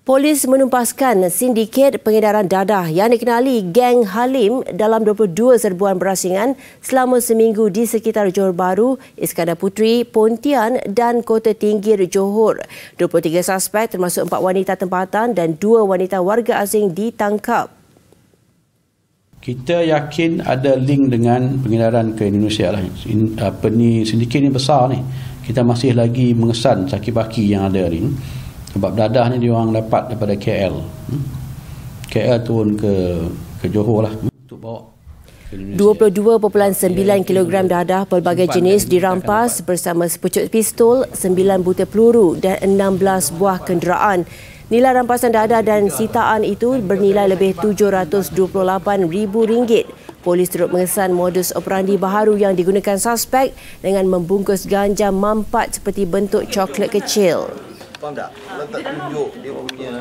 Polis menumpaskan sindiket pengedaran dadah yang dikenali Geng Halim dalam 22 serbuan berasingan selama seminggu di sekitar Johor Bahru, Iskandar Puteri, Pontian dan Kota Tinggir Johor. 23 suspek termasuk 4 wanita tempatan dan 2 wanita warga asing ditangkap. Kita yakin ada link dengan pengedaran ke Indonesia lah. Apa ni sindiket ni besar ni. Kita masih lagi mengesan caki-baki yang ada ni. Sebab dadah ni dia orang dapat daripada KL. Hmm? KL turun ke ke Johor lah hmm? untuk bawa 22.9 kg dadah pelbagai jenis dirampas bersama sepucuk pistol, 9 butir peluru dan 16 buah kenderaan. Nilai rampasan dadah dan sitaan itu bernilai lebih RM728,000. Polis turut mengesan modus operandi baharu yang digunakan suspek dengan membungkus ganja mampat seperti bentuk coklat kecil. Faham tak? Kalau tak tunjuk dia punya